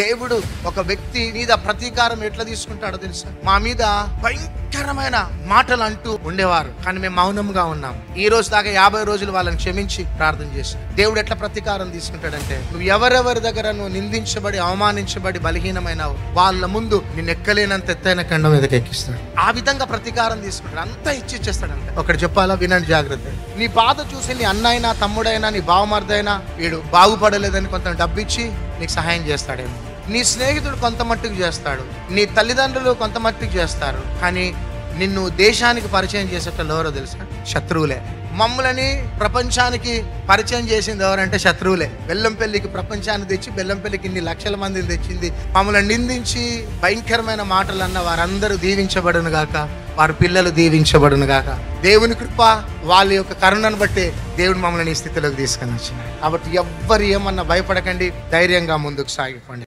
దేవుడు ఒక వ్యక్తి మీద ప్రతీకారం ఎట్లా తీసుకుంటాడో తెలుసా? మా మీద భయంకరమైన మాటలు అంటూ ఉండేవారు కానీ మేము మౌనంగా ఉన్నాం. ఈ రోజు దాకా యాభై రోజులు వాళ్ళని క్షమించి ప్రార్థన చేశాం దేవుడు ఎట్లా ప్రతీకారం తీసుకుంటాడంటే నువ్వు ఎవరెవరి దగ్గర నువ్వు నిందించబడి అవమానించబడి బలహీనమైనావు వాళ్ళ ముందు నిన్ను ఎక్కలేనంత ఎత్తైన కండం మీదకి ఎక్కిస్తాడు. ఆ విధంగా ప్రతీకారం తీసుకుంటాడు. అంతా ఇచ్చిచ్చేస్తాడంటే ఒకటి చెప్పాలా? వినండి జాగ్రత్త. నీ బాధ చూసి నీ అన్నైనా తమ్ముడైనా నీ బావమర్దైనా వీడు బాగుపడలేదని కొంత డబ్బు ఇచ్చి నీకు సహాయం చేస్తాడేమో నీ స్నేహితుడు కొంత మట్టుకు చేస్తాడు. నీ తల్లిదండ్రులు కొంత మట్టుకు చేస్తారు. కానీ నిన్ను దేశానికి పరిచయం చేసేటోళ్ళు ఎవరో తెలుసా? శత్రువులే. మమ్మలని ప్రపంచానికి పరిచయం చేసింది ఎవరంటే శత్రువులే. బెల్లంపల్లికి ప్రపంచాన్ని తెచ్చి బెల్లంపల్లికి ఇన్ని లక్షల మందిని తెచ్చింది. మమ్మల్ని నిందించి భయంకరమైన మాటలు అన్న వారందరూ దీవించబడును గాక. వారి పిల్లలు దీవించబడును గాక. దేవుని కృప వాళ్ళ యొక్క కరుణను బట్టి దేవుడు మమ్మల్ని ఈ స్థితిలోకి తీసుకుని వచ్చినాడు. కాబట్టి ఎవ్వరు ఏమన్నా భయపడకండి ధైర్యంగా ముందుకు సాగిపోండి.